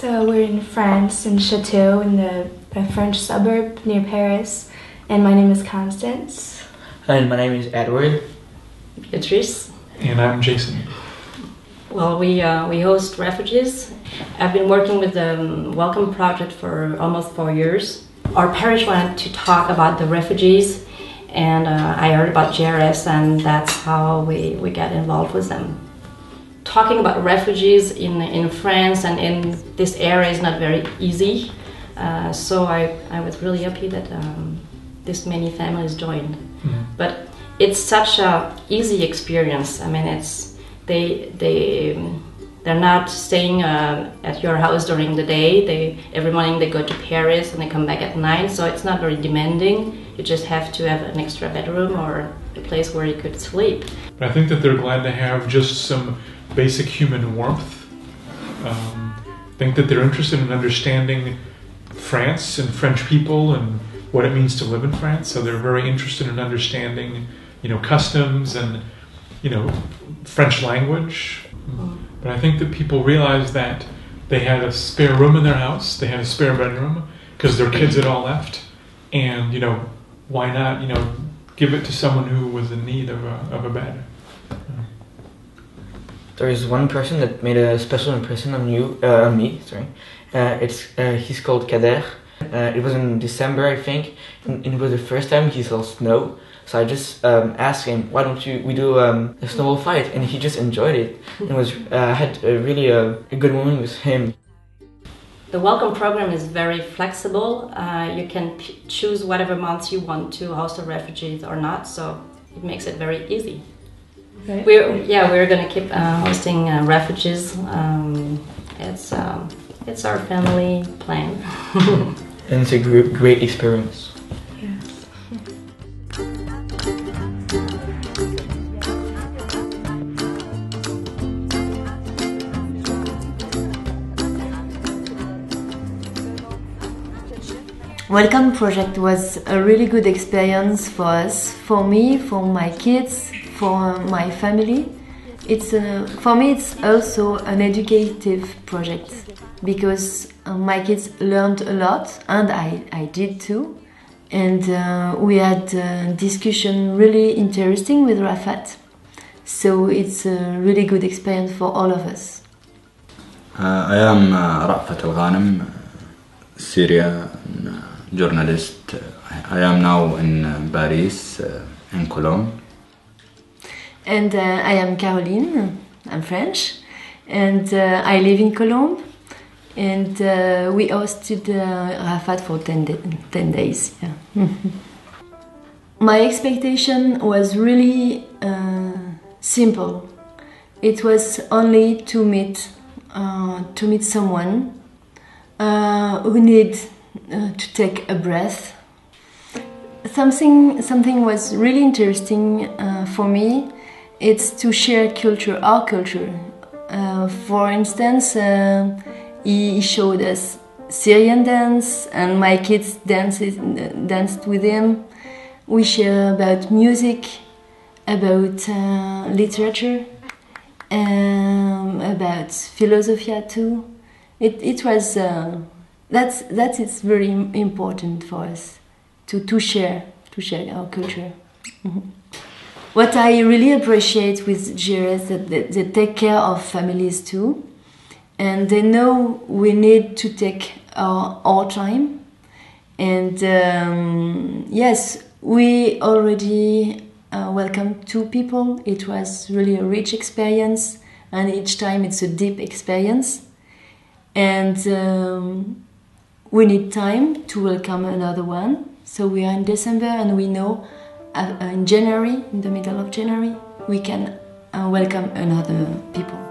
house in France, in Chateau in the a French suburb near Paris, and my name is Constance. And my name is Edward. Beatrice. And I'm Jason. Well, we uh, we host refugees. I've been working with the um, Welcome Project for almost four years. Our parish wanted to talk about the refugees, and uh, I heard about JRS, and that's how we, we got involved with them. Talking about refugees in, in France and in this area is not very easy. Uh, so I, I was really happy that um, this many families joined. Mhm. But it's such a easy experience. I mean, it's they they um, they're not staying uh, at your house during the day. They every morning they go to Paris and they come back at night. So it's not very demanding. You just have to have an extra bedroom or a place where you could sleep. But I think that they're glad to have just some basic human warmth. Um, I think that they're interested in understanding France and French people and what it means to live in France. So they're very interested in understanding, you know, customs and, you know, French language. But I think that people realize that they had a spare room in their house, they had a spare bedroom because their kids had all left, and you know, why not, you know, give it to someone who was in need of a, of a bed. There is one person that made a special impression on you, uh, on me. Sorry, uh, it's uh, he's called Kader. Uh, it was in December, I think, and, it was the first time he saw snow. So I just um, asked him, "Why don't you we do um, a snowball fight?" And he just enjoyed it. And was uh, had a really a, a good moment with him. The welcome program is very flexible. Uh, you can choose whatever months you want to host the refugees or not, so it makes it very easy. Right. We're yeah, we're gonna keep uh, hosting uh, refugees. Um, it's um, it's our family plan. And it's a great, great experience. Yes. Welcome project was a really good experience for us, for me, for my kids, for my family. It's a, for me it's also an educative project because uh, my kids learned a lot and I, I did too. And uh, we had a discussion really interesting with Rafat. So it's a really good experience for all of us. Uh, I am uh, Rafat Al Ghanem, Syria uh, journalist. I am now in uh, Paris, uh, in Cologne. And uh, I am Caroline, I'm French, and uh, I live in Cologne. And uh, we hosted uh, Rafat for 10, da- 10 days. Yeah. My expectation was really uh, simple. It was only to meet, uh, to meet someone who need to take a breath. Something, something was really interesting uh, for me. It's to share culture, our culture. Uh, for instance, uh, he showed us Syrian dance, and my kids dances, danced with him. We share about music, about uh, literature, um, about philosophy too. It, it was uh, that's that is very important for us to, to share to share our culture. Mhm. What I really appreciate with JRS that they, they take care of families too, and they know we need to take our, our time. And um, yes, we already uh, welcomed two people. It was really a rich experience, and each time it's a deep experience. And um, we need time to welcome another one. So we are in December, and we know in January, in the middle of January, we can uh, welcome another people.